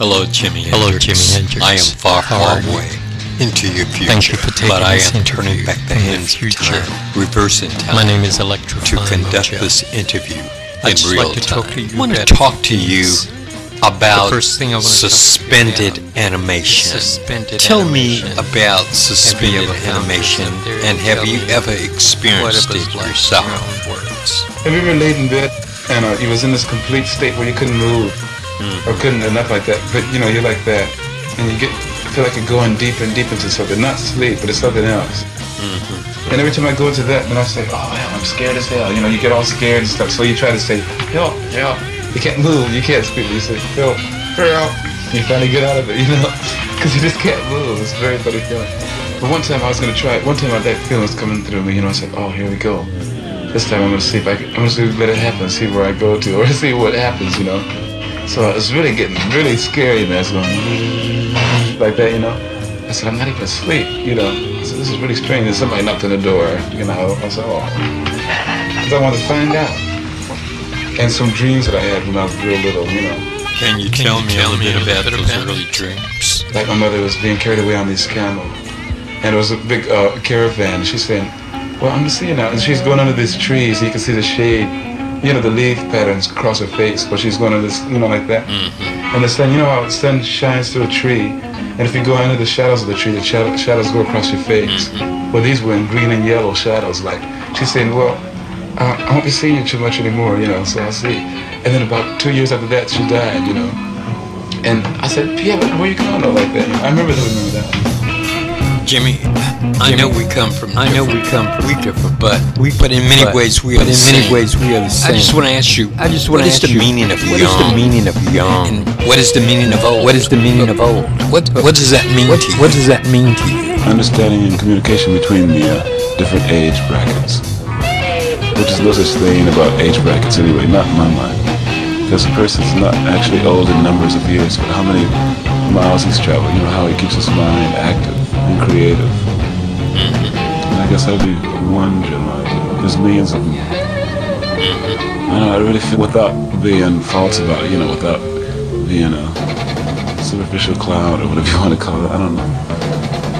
Hello, Jimi. Hello, Hendrix. Jimi Hendrix. I am far, How far away into your future. Thank you for taking But I am turning back the hands of future. time, reversing time. My name is to conduct Mojo. this interview I'd in just real like to time. talk to you I want to about talk to you about The first thing I wanna talk to you suspended about animation. Suspended Tell animation. me about suspended ever animation, and and have you ever experienced it like yourself? your own words. Have you ever laid in bed and uh, you was in this complete state where you couldn't move or couldn't enough like that, but you know you're like that, and you get feel like you're going deeper and deeper into something, not sleep, but it's something else. Mm-hmm. And every time I go into that, then I say, oh hell, I'm scared as hell. You know, you get all scared and stuff. So you try to say, help, help. You can't move, you can't speak. You say, help, help. You finally get out of it, you know, because you just can't move. It's very funny feeling. But one time I was gonna try it. One time that feeling was coming through me. You know, I said, oh, here we go. This time I'm gonna see if I can, I'm gonna see, let it happen, see where I go to, or see what happens, you know. So it's really getting really scary, man. It's going like that, you know. I said, I'm not even asleep, you know. I said, this is really strange. And somebody knocked on the door, you know. I said, oh, because I wanted to find out. And some dreams that I had when I was real little, you know. Can you Can tell you me a tell little me bit a about those about early dreams? Like my mother was being carried away on this camel. And it was a big uh, caravan. She's saying, well, I'm just seeing now. And she's going under these trees. So you can see the shade, you know, the leaf patterns across her face. But she's going to this, you know, like that. And the sun, you know how the sun shines through a tree. And if you go under the shadows of the tree, the shadow, shadows go across your face. Well, these were in green and yellow shadows. Like, she's saying, well, uh, I won't be seeing you too much anymore, you know, so I'll see. And then about two years after that, she died, you know. And I said, yeah, but where you going though like that? I remember that, remember that. Jimi, I know we come from. I know we come from we different, but We- but in many but- ways we are the in many same. ways we are the I just want to ask you. I just wanna is ask the you, meaning of what young? is the meaning of young? And what is the meaning of old? What is the meaning of old? What what does that mean What, to you? what does that mean to you? understanding and communication between the uh, different age brackets. Which is no such thing about age brackets anyway, not in my mind. Because a person's not actually old in numbers of years, but how many miles he's traveled, you know, how he keeps his mind active and creative. And I guess that'd be one generalization. There's millions of them. I know, I really feel without being false about it, you know, without being a superficial cloud or whatever you want to call it, I don't know.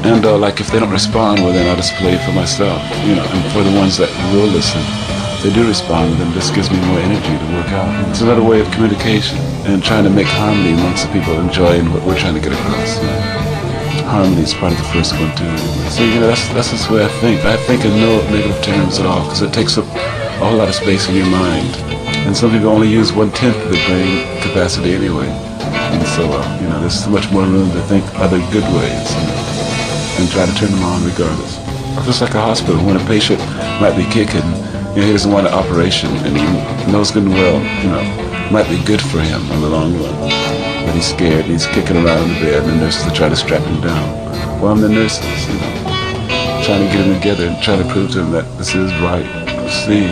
And uh, like if they don't respond, well then I'll just play for myself, you know. And for the ones that will listen, they do respond, then this gives me more energy to work out. It's another way of communication and trying to make harmony amongst the people enjoying what we're trying to get across. Harmony is part of the first one too. So you know that's that's just the way I think. I think in no negative terms at all because it takes up a whole lot of space in your mind. And some people only use one tenth of the brain capacity anyway. And so uh, you know there's so much more room to think other good ways. You know and try to turn them on regardless. Just like a hospital, when a patient might be kicking, you know, he doesn't want an operation, and he knows good and well, you know, might be good for him in the long run. But he's scared, and he's kicking around in the bed, and the nurses are trying to strap him down. Well, I'm the nurses, you know, trying to get him together and trying to prove to him that this is right. See,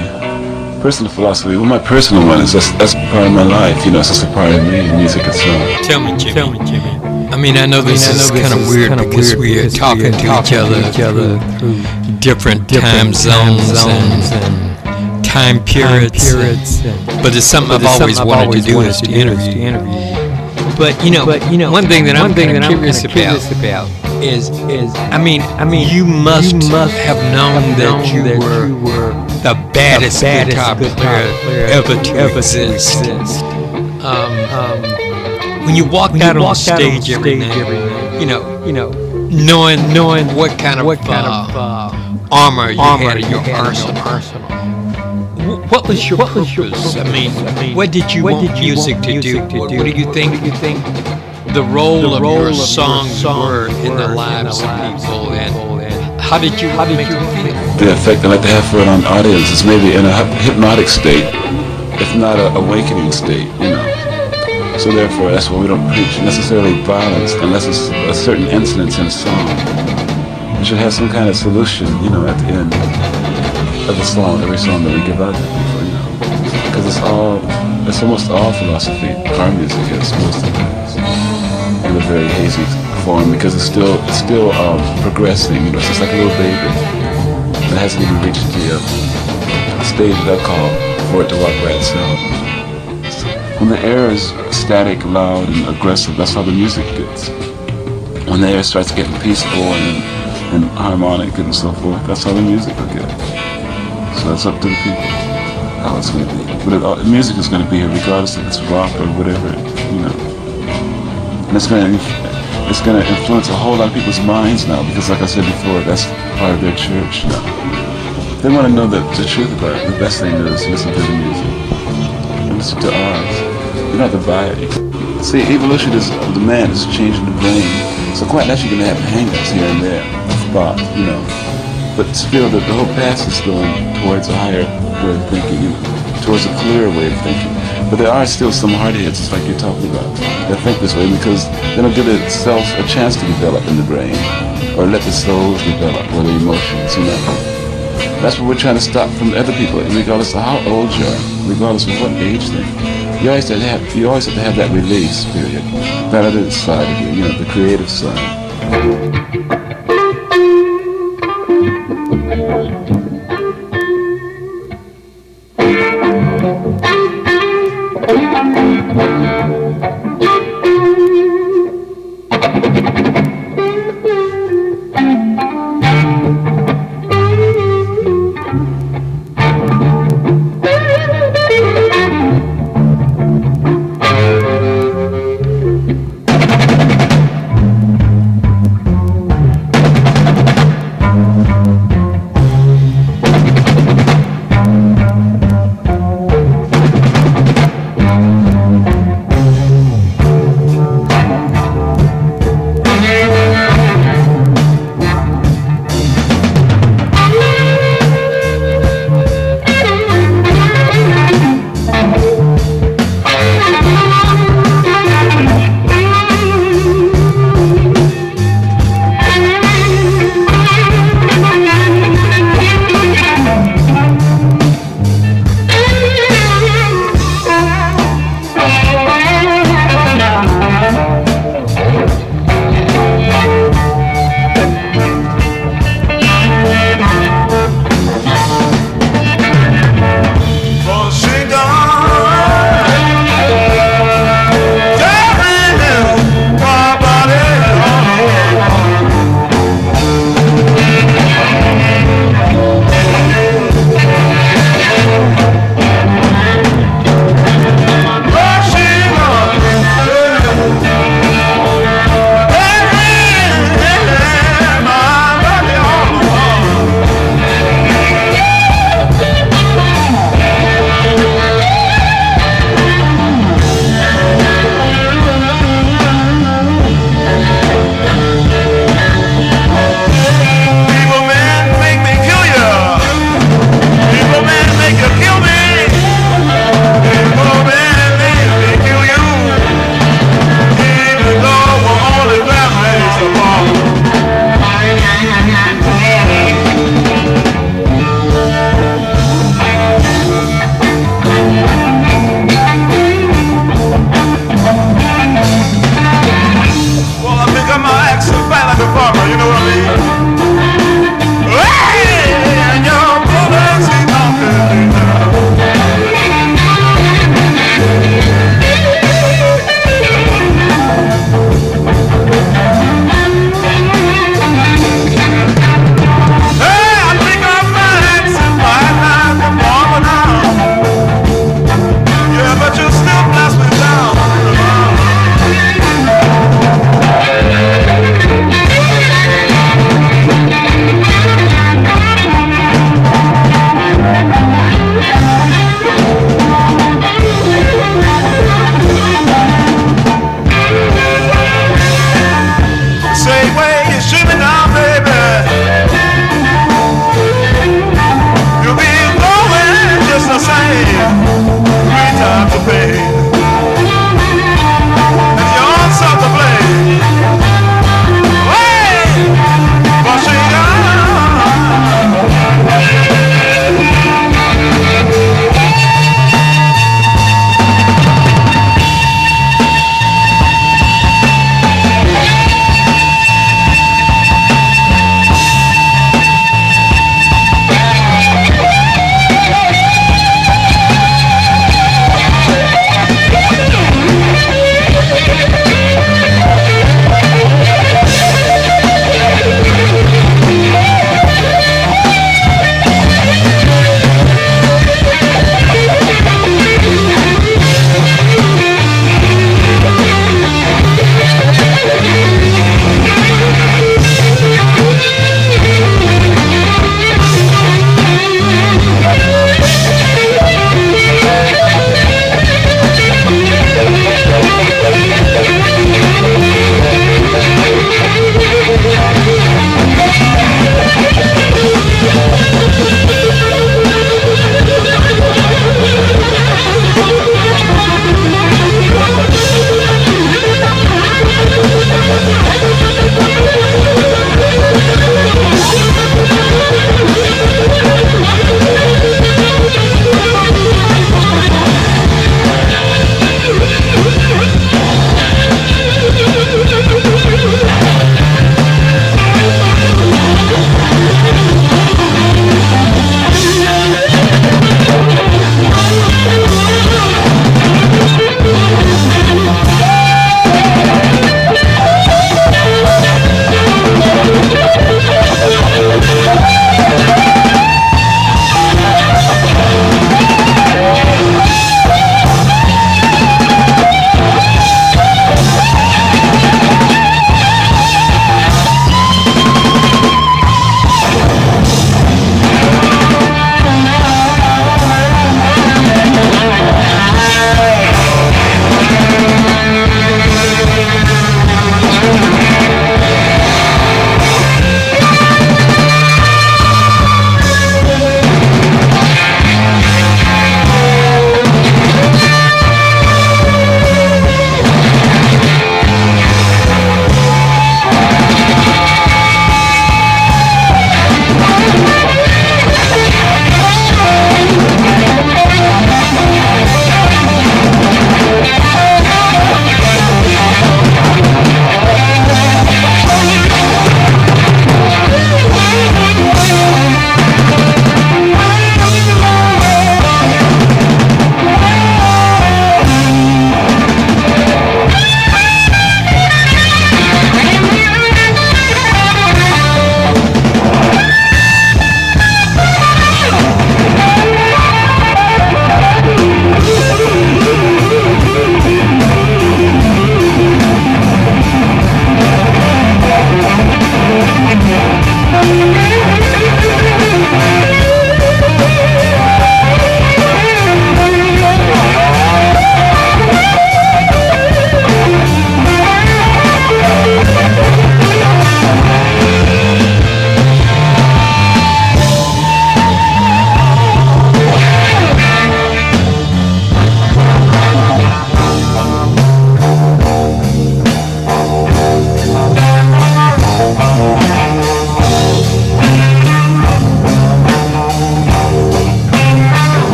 personal philosophy, well, my personal one is just, that's part of my life, you know, it's just a part of me, music itself. Tell me, Jimi. Tell me, Jimi. I mean, I know this I mean, I is know this kind of is weird kinda because weird we are because we talking are to talking each other to each other through through different, different time zones, zones and and time periods. periods. and- But it's something But I've it's always something wanted to always do wanted is to to do is to interview. interview. But you know, But you know, one thing that I'm one thing that of I'm curious about curious about is is I mean, I mean, you must, you must have known have that, you, that were you were the baddest, the baddest guitar, player, player ever to ever exist. exist. Um, Um, when you walked when you out on the walked out on stage, every, night, every night, you know, you know, knowing knowing what kind of what kind uh, of uh, armor you armor had in you your had in arsenal. your arsenal. Wh- What was your What purpose? was your I mean. I mean, what did you what want did you music want to do? to What, do? what do you think What do you think the role the of role your of your songs songs were in the were in lives the of lives people, of and people, and how did you how did make you feel? the effect I like to have for it on audience is maybe in a hypnotic state, if not an awakening state, you know. So therefore, that's why we don't preach necessarily violence unless it's a certain incidence in a song. We should have some kind of solution, you know, at the end the song, every song that we give out to people, you know. Because it's all, it's almost all philosophy. Our music is most of it. In a very hazy form because it's still, it's still um, progressing, you know, it's just like a little baby. It hasn't even reached the uh, stage that I call for it to walk by itself. When the air is static, loud, and aggressive. That's how the music gets. When the air starts getting peaceful and, and harmonic and so forth, that's how the music will get. So it's up to the people how it's going to be. But uh, music is going to be here regardless if it's rock or whatever, you know. And it's going to it's going to influence a whole lot of people's minds now because, like I said before, that's part of their church now. They want to know the, the truth about it. The best thing to do is listen to the music. Listen to ours. You don't have to buy it. See, evolution is the man is changing the brain. So quite naturally, you're going to have hang-ups here and there, thought, you know. But still, the, the whole past is going towards a higher way of thinking, towards a clearer way of thinking. But there are still some hardheads, just like you're talking about, that think this way because they don't give itself a chance to develop in the brain, or let the souls develop, or the emotions, you know. That's what we're trying to stop from other people, regardless of how old you are, regardless of what age thing. You always have to have, you always have to have that release period, that other side of you, you know, the creative side.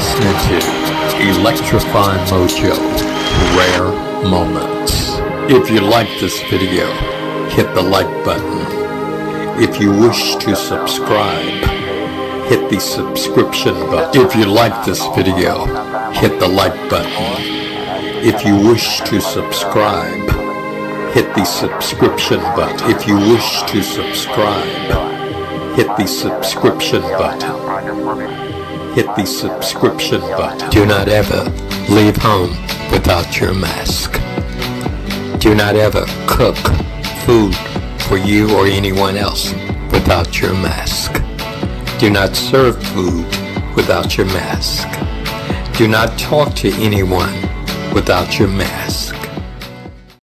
Listening to Electrifying Mojo Rare Moments. If you like this video, hit the like button. If you wish to subscribe, hit the subscription button. If you like this video, hit the like button. If you wish to subscribe, hit the subscription button. If you wish to subscribe, hit the subscription button hit the subscription button. Do not ever leave home without your mask. Do not ever cook food for you or anyone else without your mask. Do not serve food without your mask. Do not talk to anyone without your mask.